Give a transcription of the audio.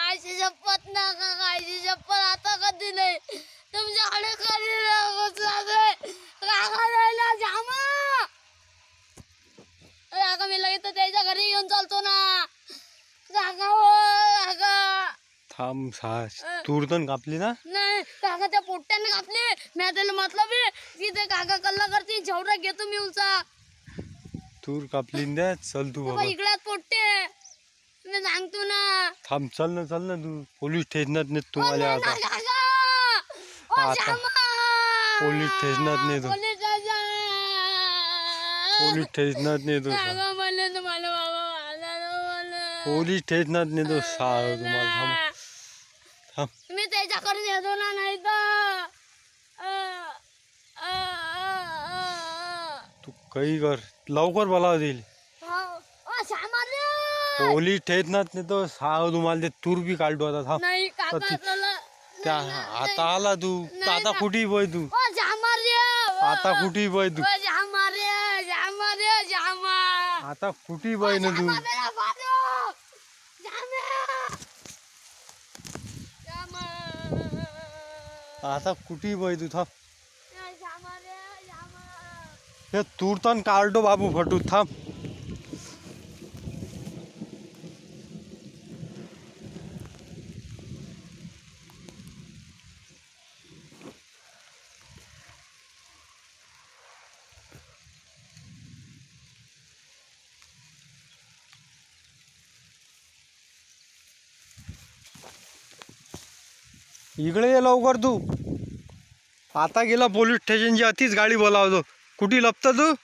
आयची शपथ ना काका आयची शपथ आता कधी नाही तुमच्याकडे कधी काका मी लगेच त्याच्या घरी घेऊन चालतो ना काका हो काका थांब सा तर कापली ना? नाही काका त्या पोट्ट्याने कापले मी त्याला मतलब आहे की ते काका कल्ला करते जेवढा घेतो मी उलचा. तूर कापली न द्या चल तू बाबा पोट्टे. मी सांगतो ना. थांब चल ना चल ना तू. पोलीस स्टेशनात नेत तू ना, आता! पोलीस स्टेशनात नेतो. Police station! पोलीस स्टेशनात नेतो. पोलीस स्टेशनात नेतो. सा तुम्हाला थांब. मी त्याच्याकडे येतो ना नाही तर. तू काही कर लवकर बोलावं देईल हो. ओ श्यामा रे! पोलीस स्टेशनात नेतो सा तुम्हाला ते तूर बी काढतो आता थांब नाही काका ती- चला. त्या आता आला तू आता ना. कुठे बय तू ओ श्यामा रे! आता कुठे बय तू ओ रे! रे! आता कुठे बय ना तू आता कुठे बय तू थांब! हे तूर तर काढतो बाबू फटू थांब इकडे ये लवकर तू. आता गेला पोलीस स्टेशनची अतिच गाडी बोलावतो. कुठे लपतं तू?